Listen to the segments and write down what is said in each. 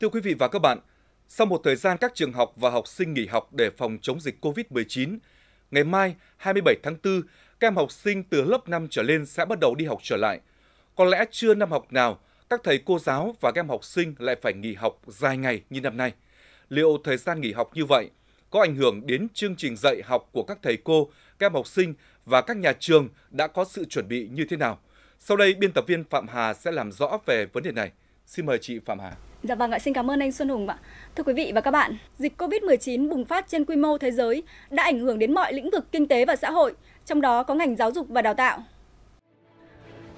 Thưa quý vị và các bạn, sau một thời gian các trường học và học sinh nghỉ học để phòng chống dịch COVID-19, ngày mai 27 tháng 4, các em học sinh từ lớp 5 trở lên sẽ bắt đầu đi học trở lại. Có lẽ chưa năm học nào, các thầy cô giáo và các em học sinh lại phải nghỉ học dài ngày như năm nay. Liệu thời gian nghỉ học như vậy có ảnh hưởng đến chương trình dạy học của các thầy cô, các em học sinh và các nhà trường đã có sự chuẩn bị như thế nào? Sau đây, biên tập viên Phạm Hà sẽ làm rõ về vấn đề này. Xin mời chị Phạm Hà. Dạ vâng ạ, xin cảm ơn anh Xuân Hùng ạ. Thưa quý vị và các bạn, dịch COVID-19 bùng phát trên quy mô thế giới đã ảnh hưởng đến mọi lĩnh vực kinh tế và xã hội, trong đó có ngành giáo dục và đào tạo.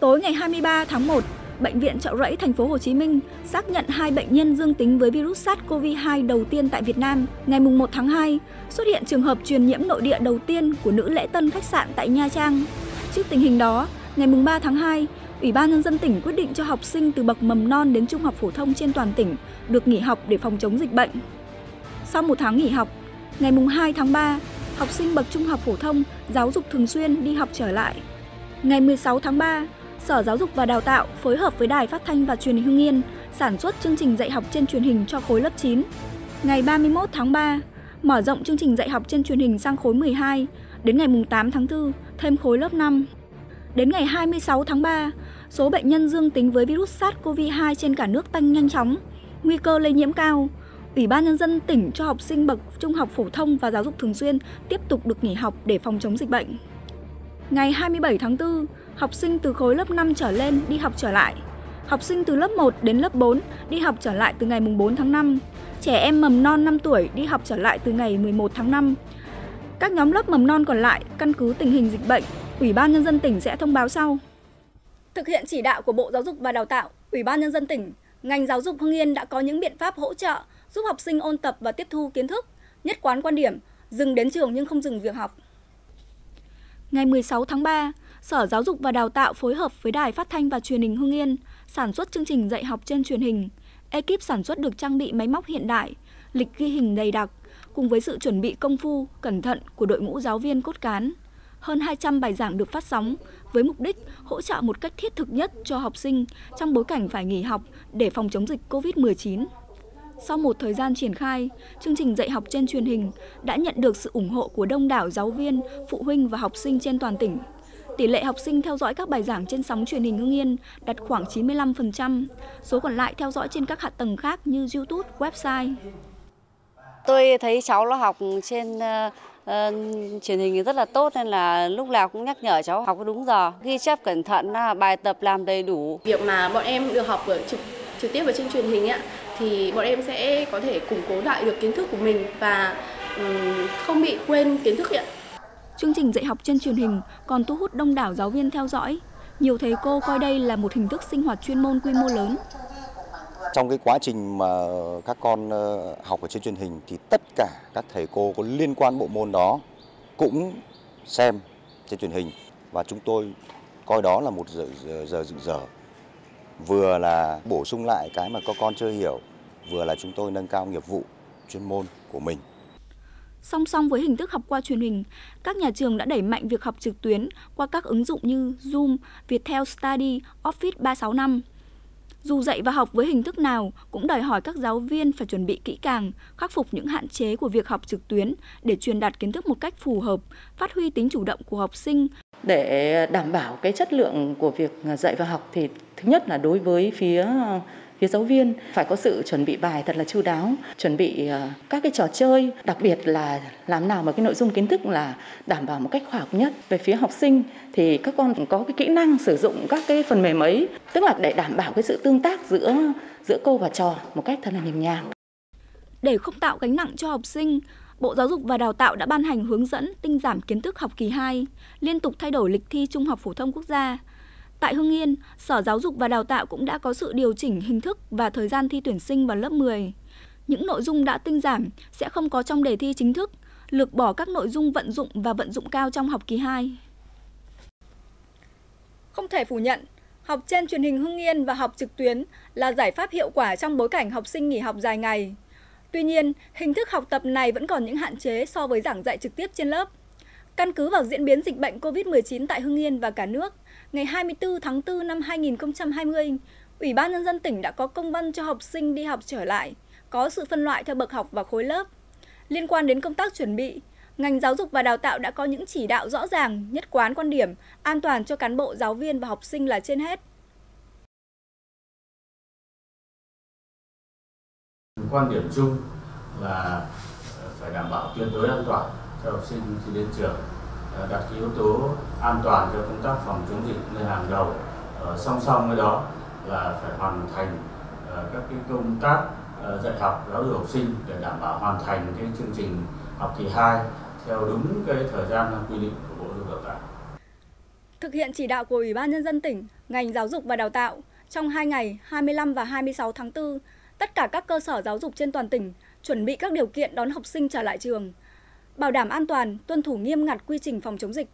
Tối ngày 23 tháng 1, Bệnh viện Chợ Rẫy thành phố Hồ Chí Minh xác nhận hai bệnh nhân dương tính với virus SARS-CoV-2 đầu tiên tại Việt Nam. Ngày 1 tháng 2, xuất hiện trường hợp truyền nhiễm nội địa đầu tiên của nữ lễ tân khách sạn tại Nha Trang. Trước tình hình đó, ngày 3 tháng 2, Ủy ban nhân dân tỉnh quyết định cho học sinh từ bậc mầm non đến trung học phổ thông trên toàn tỉnh được nghỉ học để phòng chống dịch bệnh. Sau một tháng nghỉ học, ngày 2 tháng 3, học sinh bậc trung học phổ thông giáo dục thường xuyên đi học trở lại. Ngày 16 tháng 3, Sở Giáo dục và Đào tạo phối hợp với Đài Phát thanh và Truyền hình Hưng Yên sản xuất chương trình dạy học trên truyền hình cho khối lớp 9. Ngày 31 tháng 3, mở rộng chương trình dạy học trên truyền hình sang khối 12, đến ngày 8 tháng 4 thêm khối lớp 5. Đến ngày 26 tháng 3, số bệnh nhân dương tính với virus SARS-CoV-2 trên cả nước tăng nhanh chóng, nguy cơ lây nhiễm cao. Ủy ban nhân dân tỉnh cho học sinh bậc trung học phổ thông và giáo dục thường xuyên tiếp tục được nghỉ học để phòng chống dịch bệnh. Ngày 27 tháng 4, học sinh từ khối lớp 5 trở lên đi học trở lại. Học sinh từ lớp 1 đến lớp 4 đi học trở lại từ ngày 4 tháng 5. Trẻ em mầm non 5 tuổi đi học trở lại từ ngày 11 tháng 5. Các nhóm lớp mầm non còn lại căn cứ tình hình dịch bệnh, Ủy ban nhân dân tỉnh sẽ thông báo sau. Thực hiện chỉ đạo của Bộ Giáo dục và Đào tạo, Ủy ban nhân dân tỉnh, ngành giáo dục Hưng Yên đã có những biện pháp hỗ trợ giúp học sinh ôn tập và tiếp thu kiến thức, nhất quán quan điểm dừng đến trường nhưng không dừng việc học. Ngày 16 tháng 3, Sở Giáo dục và Đào tạo phối hợp với Đài Phát thanh và Truyền hình Hưng Yên sản xuất chương trình dạy học trên truyền hình. Ekip sản xuất được trang bị máy móc hiện đại, lịch ghi hình đầy đặc, cùng với sự chuẩn bị công phu, cẩn thận của đội ngũ giáo viên cốt cán. Hơn 200 bài giảng được phát sóng với mục đích hỗ trợ một cách thiết thực nhất cho học sinh trong bối cảnh phải nghỉ học để phòng chống dịch COVID-19. Sau một thời gian triển khai, chương trình dạy học trên truyền hình đã nhận được sự ủng hộ của đông đảo giáo viên, phụ huynh và học sinh trên toàn tỉnh. Tỷ lệ học sinh theo dõi các bài giảng trên sóng truyền hình Hưng Yên đạt khoảng 95%, số còn lại theo dõi trên các hạ tầng khác như YouTube, website. Tôi thấy cháu nó học trên ờ, uh, truyền hình rất là tốt nên là lúc nào cũng nhắc nhở cháu học đúng giờ, ghi chép cẩn thận, bài tập làm đầy đủ. Việc mà bọn em được học ở trực trực tiếp ở trên truyền hình ạ thì bọn em sẽ có thể củng cố lại được kiến thức của mình và um, không bị quên kiến thức ạ. Chương trình dạy học trên truyền hình còn thu hút đông đảo giáo viên theo dõi. Nhiều thầy cô coi đây là một hình thức sinh hoạt chuyên môn quy mô lớn. Trong cái quá trình mà các con ờ, học ở trên truyền hình thì tất cả các thầy cô có liên quan bộ môn đó cũng xem trên truyền hình và chúng tôi coi đó là một giờ giờ giờ, giờ vừa là bổ sung lại cái mà các con chưa hiểu, vừa là chúng tôi nâng cao nghiệp vụ chuyên môn của mình. Song song với hình thức học qua truyền hình, các nhà trường đã đẩy mạnh việc học trực tuyến qua các ứng dụng như Zoom, Viettel Study, Office 365. Dù dạy và học với hình thức nào cũng đòi hỏi các giáo viên phải chuẩn bị kỹ càng, khắc phục những hạn chế của việc học trực tuyến để truyền đạt kiến thức một cách phù hợp, phát huy tính chủ động của học sinh. Để đảm bảo cái chất lượng của việc dạy và học thì thứ nhất là đối với phía phía giáo viên phải có sự chuẩn bị bài thật là chu đáo, chuẩn bị ờ, các cái trò chơi, đặc biệt là làm nào mà cái nội dung kiến thức là đảm bảo một cách khoa học nhất. Về phía học sinh thì các con có cái kỹ năng sử dụng các cái phần mềm ấy, tức là để đảm bảo cái sự tương tác giữa giữa cô và trò một cách thật là nhịp nhàng. Để không tạo gánh nặng cho học sinh, Bộ Giáo dục và Đào tạo đã ban hành hướng dẫn tinh giảm kiến thức học kỳ 2, liên tục thay đổi lịch thi Trung học phổ thông quốc gia, Tại Hưng Yên, Sở Giáo dục và Đào tạo cũng đã có sự điều chỉnh hình thức và thời gian thi tuyển sinh vào lớp 10. Những nội dung đã tinh giảm sẽ không có trong đề thi chính thức, lược bỏ các nội dung vận dụng và vận dụng cao trong học kỳ 2. Không thể phủ nhận, học trên truyền hình Hưng Yên và học trực tuyến là giải pháp hiệu quả trong bối cảnh học sinh nghỉ học dài ngày. Tuy nhiên, hình thức học tập này vẫn còn những hạn chế so với giảng dạy trực tiếp trên lớp. Căn cứ vào diễn biến dịch bệnh COVID-19 tại Hưng Yên và cả nước, ngày 24 tháng 4 năm 2020, Ủy ban Nhân dân tỉnh đã có công văn cho học sinh đi học trở lại, có sự phân loại theo bậc học và khối lớp. Liên quan đến công tác chuẩn bị, ngành giáo dục và đào tạo đã có những chỉ đạo rõ ràng, nhất quán quan điểm an toàn cho cán bộ, giáo viên và học sinh là trên hết. Quan điểm chung là phải đảm bảo tuyệt đối an toàn cho học sinh khi đến trường, à, đặt cái yếu tố an toàn cho công tác phòng chống dịch lên hàng đầu. Song song với đó là phải hoàn thành à, các cái công tác à, dạy học giáo dục học sinh để đảm bảo hoàn thành cái chương trình học kỳ 2 theo đúng cái thời gian quy định của Bộ Giáo dục Đào tạo. Thực hiện chỉ đạo của Ủy ban Nhân dân tỉnh, ngành giáo dục và đào tạo, trong 2 ngày 25 và 26 tháng 4, tất cả các cơ sở giáo dục trên toàn tỉnh chuẩn bị các điều kiện đón học sinh trở lại trường, bảo đảm an toàn, tuân thủ nghiêm ngặt quy trình phòng chống dịch.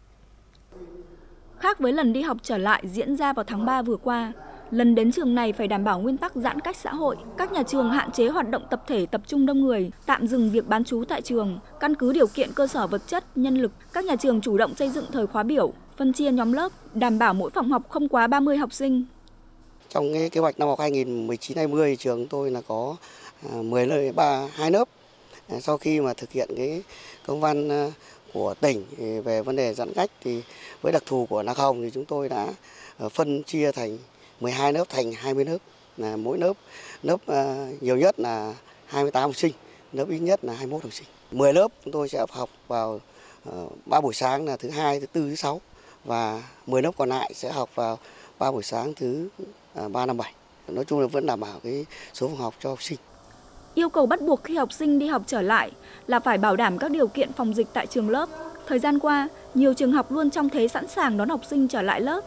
Khác với lần đi học trở lại diễn ra vào tháng 3 vừa qua, lần đến trường này phải đảm bảo nguyên tắc giãn cách xã hội. Các nhà trường hạn chế hoạt động tập thể tập trung đông người, tạm dừng việc bán trú tại trường, căn cứ điều kiện cơ sở vật chất, nhân lực. Các nhà trường chủ động xây dựng thời khóa biểu, phân chia nhóm lớp, đảm bảo mỗi phòng học không quá 30 học sinh. Trong cái kế hoạch năm học 2019-20 trường tôi là có 10 lớp, 3, 2 lớp. Sau khi mà thực hiện cái công văn ờ, của tỉnh ờ, về vấn đề giãn cách thì với đặc thù của Lạc Hồng thì chúng tôi đã ờ, phân chia thành 12 lớp thành 20 lớp là mỗi lớp lớp nhiều nhất là 28 học sinh, lớp ít nhất là 21 học sinh. 10 lớp chúng tôi sẽ học vào 3 buổi sáng là thứ hai, thứ tư, thứ sáu và 10 lớp còn lại sẽ học vào 3 buổi sáng thứ 3 năm 7. Nói chung là vẫn đảm bảo cái số phòng học cho học sinh. Yêu cầu bắt buộc khi học sinh đi học trở lại là phải bảo đảm các điều kiện phòng dịch tại trường lớp. Thời gian qua, nhiều trường học luôn trong thế sẵn sàng đón học sinh trở lại lớp.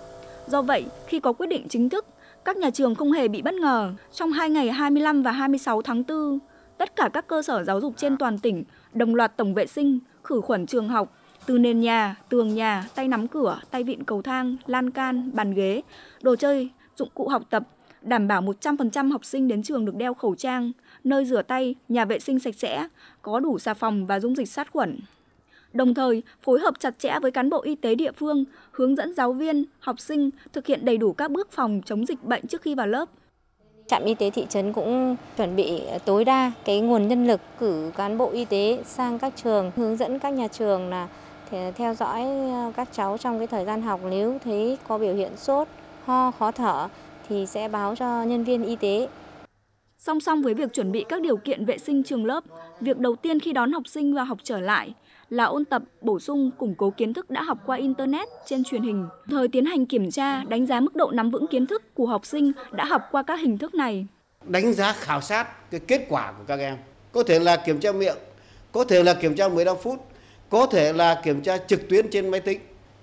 Do vậy, khi có quyết định chính thức, các nhà trường không hề bị bất ngờ. Trong hai ngày 25 và 26 tháng 4, tất cả các cơ sở giáo dục trên toàn tỉnh đồng loạt tổng vệ sinh, khử khuẩn trường học, từ nền nhà, tường nhà, tay nắm cửa, tay vịn cầu thang, lan can, bàn ghế, đồ chơi, dụng cụ học tập, đảm bảo 100% học sinh đến trường được đeo khẩu trang, nơi rửa tay, nhà vệ sinh sạch sẽ, có đủ xà phòng và dung dịch sát khuẩn. Đồng thời, phối hợp chặt chẽ với cán bộ y tế địa phương, hướng dẫn giáo viên, học sinh thực hiện đầy đủ các bước phòng chống dịch bệnh trước khi vào lớp. Trạm y tế thị trấn cũng chuẩn bị tối đa cái nguồn nhân lực cử cán bộ y tế sang các trường, hướng dẫn các nhà trường là theo dõi ờ, các cháu trong cái thời gian học nếu thấy có biểu hiện sốt, ho, khó thở thì sẽ báo cho nhân viên y tế. Song song với việc chuẩn bị các điều kiện vệ sinh trường lớp, việc đầu tiên khi đón học sinh vào học trở lại là ôn tập, bổ sung, củng cố kiến thức đã học qua Internet, trên truyền hình. Thời tiến hành kiểm tra, đánh giá mức độ nắm vững kiến thức của học sinh đã học qua các hình thức này. Đánh giá khảo sát cái kết quả của các em. Có thể là kiểm tra miệng, có thể là kiểm tra 15 phút, có thể là kiểm tra trực tuyến trên máy tính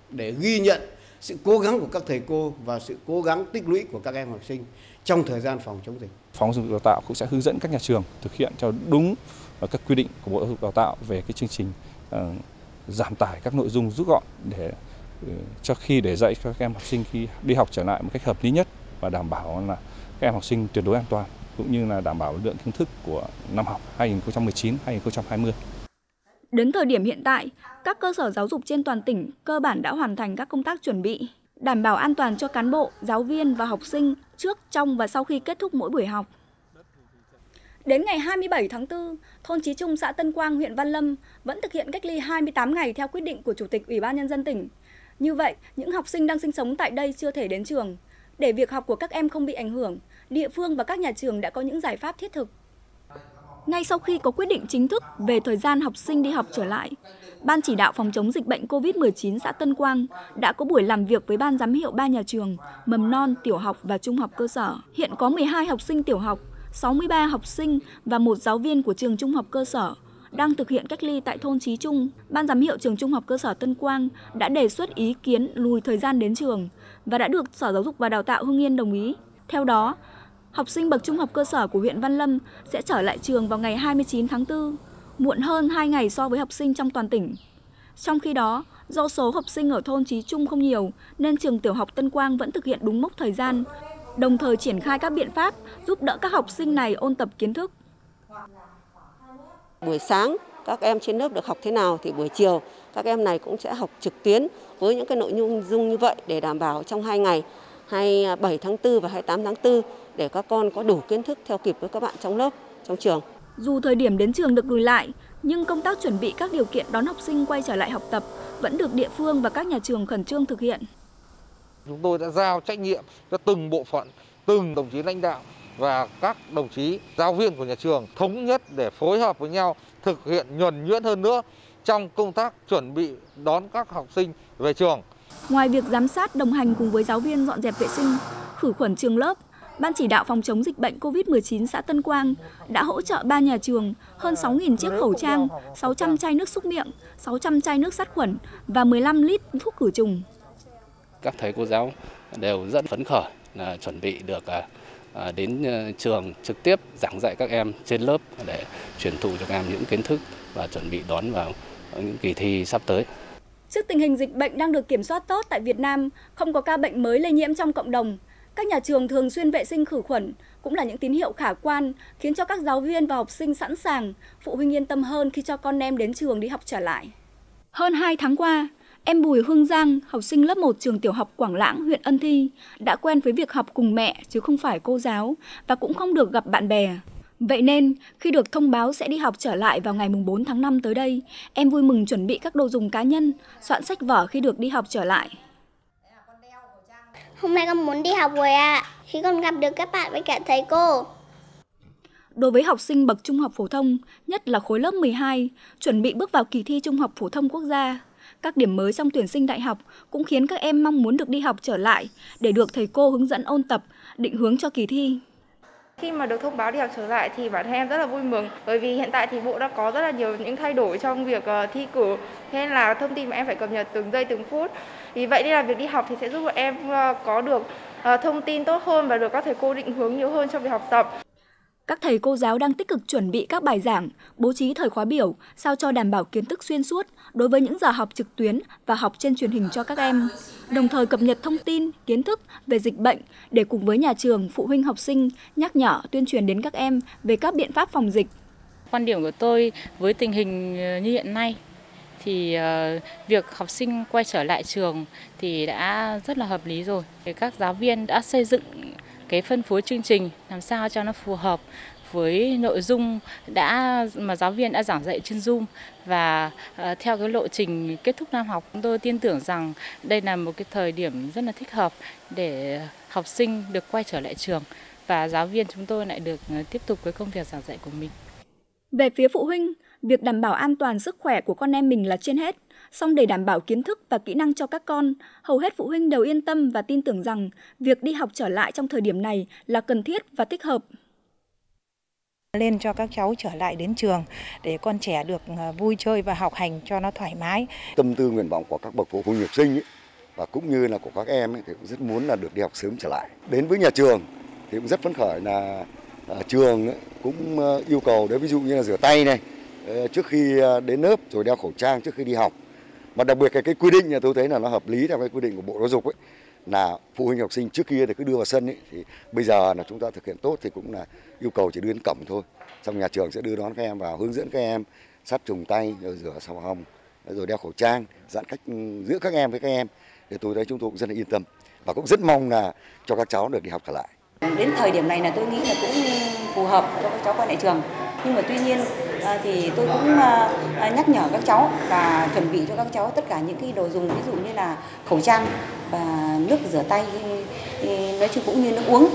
để ghi nhận sự cố gắng của các thầy cô và sự cố gắng tích lũy của các em học sinh trong thời gian phòng chống dịch. Phòng giáo dục đào tạo cũng sẽ hướng dẫn các nhà trường thực hiện cho đúng ờ, các quy định của Bộ Giáo dục Đào tạo về cái chương trình uh, giảm tải các nội dung rút gọn để uh, cho khi để dạy cho các em học sinh khi đi học trở lại một cách hợp lý nhất và đảm bảo là các em học sinh tuyệt đối an toàn cũng như là đảm bảo lượng kiến thức của năm học 2019-2020. Đến thời điểm hiện tại, các cơ sở giáo dục trên toàn tỉnh cơ bản đã hoàn thành các công tác chuẩn bị, đảm bảo an toàn cho cán bộ, giáo viên và học sinh trước, trong và sau khi kết thúc mỗi buổi học. Đến ngày 27 tháng 4, thôn Chí Trung, xã Tân Quang, huyện Văn Lâm vẫn thực hiện cách ly 28 ngày theo quyết định của Chủ tịch Ủy ban Nhân dân tỉnh. Như vậy, những học sinh đang sinh sống tại đây chưa thể đến trường. Để việc học của các em không bị ảnh hưởng, địa phương và các nhà trường đã có những giải pháp thiết thực. Ngay sau khi có quyết định chính thức về thời gian học sinh đi học trở lại, Ban chỉ đạo phòng chống dịch bệnh COVID-19 xã Tân Quang đã có buổi làm việc với ban giám hiệu ba nhà trường, mầm non, tiểu học và trung học cơ sở. Hiện có 12 học sinh tiểu học, 63 học sinh và một giáo viên của trường trung học cơ sở đang thực hiện cách ly tại thôn Chí Trung. Ban giám hiệu trường trung học cơ sở Tân Quang đã đề xuất ý kiến lùi thời gian đến trường và đã được Sở Giáo dục và Đào tạo Hưng Yên đồng ý. Theo đó, học sinh bậc trung học cơ sở của huyện Văn Lâm sẽ trở lại trường vào ngày 29 tháng 4, muộn hơn 2 ngày so với học sinh trong toàn tỉnh. Trong khi đó, do số học sinh ở thôn Chí Trung không nhiều nên trường tiểu học Tân Quang vẫn thực hiện đúng mốc thời gian, đồng thời triển khai các biện pháp giúp đỡ các học sinh này ôn tập kiến thức. Buổi sáng các em trên lớp được học thế nào thì buổi chiều các em này cũng sẽ học trực tuyến với những cái nội dung dung như vậy để đảm bảo trong hai ngày 27 tháng 4 và 28 tháng 4 để các con có đủ kiến thức theo kịp với các bạn trong lớp, trong trường. Dù thời điểm đến trường được lùi lại, nhưng công tác chuẩn bị các điều kiện đón học sinh quay trở lại học tập vẫn được địa phương và các nhà trường khẩn trương thực hiện. Chúng tôi đã giao trách nhiệm cho từng bộ phận, từng đồng chí lãnh đạo và các đồng chí giáo viên của nhà trường thống nhất để phối hợp với nhau thực hiện nhuần nhuyễn hơn nữa trong công tác chuẩn bị đón các học sinh về trường. Ngoài việc giám sát đồng hành cùng với giáo viên dọn dẹp vệ sinh, khử khuẩn trường lớp, Ban chỉ đạo phòng chống dịch bệnh COVID-19 xã Tân Quang đã hỗ trợ ba nhà trường hơn 6.000 chiếc khẩu trang, 600 chai nước xúc miệng, 600 chai nước sát khuẩn và 15 lít thuốc khử trùng. Các thầy cô giáo đều rất phấn khởi là chuẩn bị được à, đến ờ, trường trực tiếp giảng dạy các em trên lớp để truyền thụ cho các em những kiến thức và chuẩn bị đón vào những kỳ thi sắp tới. Trước tình hình dịch bệnh đang được kiểm soát tốt tại Việt Nam, không có ca bệnh mới lây nhiễm trong cộng đồng, các nhà trường thường xuyên vệ sinh khử khuẩn cũng là những tín hiệu khả quan khiến cho các giáo viên và học sinh sẵn sàng, phụ huynh yên tâm hơn khi cho con em đến trường đi học trở lại. Hơn 2 tháng qua, em Bùi Hương Giang, học sinh lớp 1 trường tiểu học Quảng Lãng, huyện Ân Thi, đã quen với việc học cùng mẹ chứ không phải cô giáo và cũng không được gặp bạn bè. Vậy nên, khi được thông báo sẽ đi học trở lại vào ngày 4 tháng 5 tới đây, em vui mừng chuẩn bị các đồ dùng cá nhân, soạn sách vở khi được đi học trở lại. Hôm nay con muốn đi học rồi ạ, à. khi con gặp được các bạn với cả thầy cô. Đối với học sinh bậc trung học phổ thông, nhất là khối lớp 12, chuẩn bị bước vào kỳ thi trung học phổ thông quốc gia, các điểm mới trong tuyển sinh đại học cũng khiến các em mong muốn được đi học trở lại để được thầy cô hướng dẫn ôn tập, định hướng cho kỳ thi. Khi mà được thông báo đi học trở lại thì bản thân em rất là vui mừng bởi vì hiện tại thì bộ đã có rất là nhiều những thay đổi trong việc uh, thi cử nên là thông tin mà em phải cập nhật từng giây từng phút. Vì vậy nên là việc đi học thì sẽ giúp bọn em uh, có được uh, thông tin tốt hơn và được các thầy cô định hướng nhiều hơn trong việc học tập. Các thầy cô giáo đang tích cực chuẩn bị các bài giảng, bố trí thời khóa biểu sao cho đảm bảo kiến thức xuyên suốt đối với những giờ học trực tuyến và học trên truyền hình cho các em. Đồng thời cập nhật thông tin, kiến thức về dịch bệnh để cùng với nhà trường, phụ huynh học sinh nhắc nhở tuyên truyền đến các em về các biện pháp phòng dịch. Quan điểm của tôi với tình hình ờ, như hiện nay thì ờ, việc học sinh quay trở lại trường thì đã rất là hợp lý rồi. Các giáo viên đã xây dựng cái phân phối chương trình làm sao cho nó phù hợp với nội dung đã mà giáo viên đã giảng dạy trên Zoom và ờ, theo cái lộ trình kết thúc năm học chúng tôi tin tưởng rằng đây là một cái thời điểm rất là thích hợp để học sinh được quay trở lại trường và giáo viên chúng tôi lại được ờ, tiếp tục với công việc giảng dạy của mình. Về phía phụ huynh, việc đảm bảo an toàn sức khỏe của con em mình là trên hết. Song để đảm bảo kiến thức và kỹ năng cho các con, hầu hết phụ huynh đều yên tâm và tin tưởng rằng việc đi học trở lại trong thời điểm này là cần thiết và thích hợp lên cho các cháu trở lại đến trường để con trẻ được ờ, vui chơi và học hành cho nó thoải mái. Tâm tư nguyện vọng của các bậc phụ huynh học sinh ấy, và cũng như là của các em ấy, thì cũng rất muốn là được đi học sớm trở lại. Đến với nhà trường thì cũng rất phấn khởi là à, trường ấy, cũng ờ, yêu cầu đấy ví dụ như là rửa tay này Ờ, trước khi ờ, đến lớp rồi đeo khẩu trang trước khi đi học. Mà đặc biệt cái cái quy định nhà tôi thấy là nó hợp lý theo cái quy định của Bộ Giáo dục ấy là phụ huynh học sinh trước kia thì cứ đưa vào sân ấy, thì bây giờ là chúng ta thực hiện tốt thì cũng là yêu cầu chỉ đưa đến cổng thôi. Xong nhà trường sẽ đưa đón các em vào hướng dẫn các em sát trùng tay rồi rửa xà phòng rồi đeo khẩu trang giãn cách ừ, giữa các em với các em. Thì tôi thấy chúng tôi cũng rất là yên tâm và cũng rất mong là cho các cháu được đi học trở lại. Đến thời điểm này là tôi nghĩ là cũng phù hợp cho các cháu quay lại trường. Nhưng mà tuy nhiên Ờ, thì tôi cũng ờ, ờ, nhắc nhở các cháu và chuẩn bị cho các cháu tất cả những cái đồ dùng ví dụ như là khẩu trang và nước rửa tay ừ, nói chung cũng như nước uống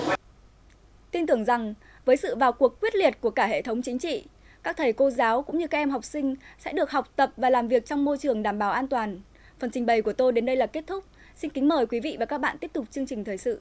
tin tưởng rằng với sự vào cuộc quyết liệt của cả hệ thống chính trị, các thầy cô giáo cũng như các em học sinh sẽ được học tập và làm việc trong môi trường đảm bảo an toàn. Phần trình bày của tôi đến đây là kết thúc. Xin kính mời quý vị và các bạn tiếp tục chương trình thời sự.